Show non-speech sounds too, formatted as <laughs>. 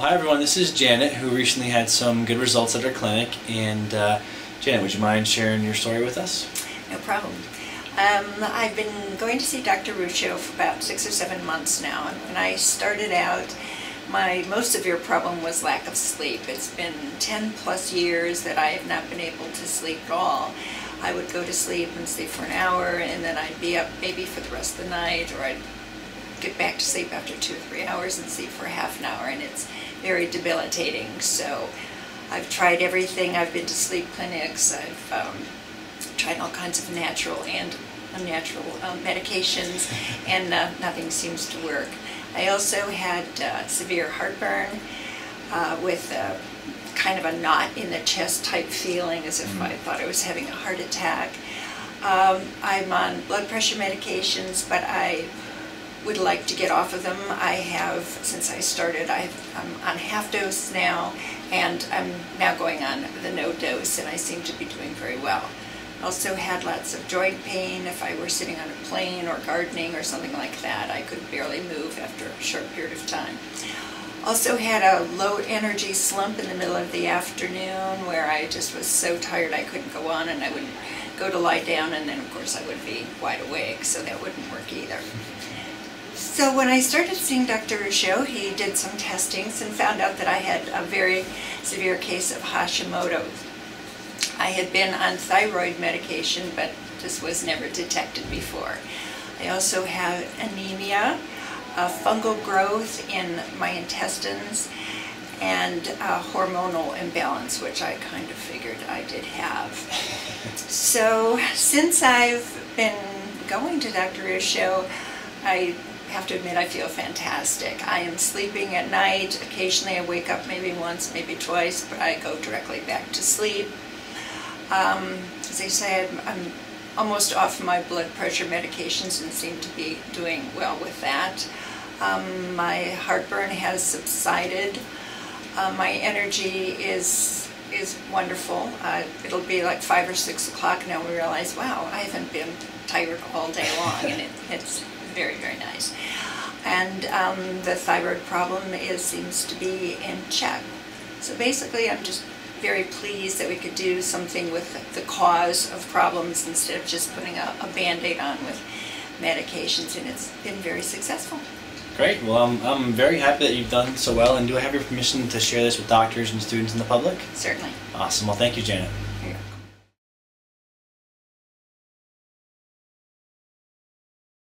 Well, hi everyone, this is Janet who recently had some good results at our clinic and uh, Janet, would you mind sharing your story with us? No problem. Um, I've been going to see Dr. Ruscio for about six or seven months now and when I started out my most severe problem was lack of sleep. It's been 10 plus years that I have not been able to sleep at all. I would go to sleep and sleep for an hour and then I'd be up maybe for the rest of the night or I'd get back to sleep after two or three hours and sleep for half an hour and it's very debilitating. So I've tried everything. I've been to sleep clinics. I've um, tried all kinds of natural and unnatural um, medications <laughs> and uh, nothing seems to work. I also had uh, severe heartburn uh, with a, kind of a knot in the chest type feeling as if mm. I thought I was having a heart attack. Um, I'm on blood pressure medications, but I would like to get off of them. I have, since I started, i am on half dose now, and I'm now going on the no dose, and I seem to be doing very well. Also had lots of joint pain. If I were sitting on a plane or gardening or something like that, I could barely move after a short period of time. Also had a low energy slump in the middle of the afternoon where I just was so tired I couldn't go on and I would go to lie down and then of course I would be wide awake, so that wouldn't work either. So when I started seeing Dr. Ruscio, he did some testings and found out that I had a very severe case of Hashimoto's. I had been on thyroid medication, but this was never detected before. I also have anemia, a fungal growth in my intestines, and a hormonal imbalance, which I kind of figured I did have. so since I've been going to Dr. Ruscio, I have to admit I feel fantastic. I am sleeping at night. Occasionally I wake up maybe once, maybe twice, but I go directly back to sleep. Um, as I say, I'm, I'm almost off my blood pressure medications and seem to be doing well with that. Um, my heartburn has subsided. Uh, my energy is is wonderful. Uh, it'll be like five or six o'clock now. We realize, wow, I haven't been tired all day long, and it, <laughs> it's very, very nice. And um, the thyroid problem is seems to be in check. So basically, I'm just very pleased that we could do something with the cause of problems instead of just putting a, a band-aid on with medications, and it's been very successful. Great. Well, I'm, I'm very happy that you've done so well, and do I have your permission to share this with doctors and students and the public? Certainly. Awesome. Well, thank you, Janet.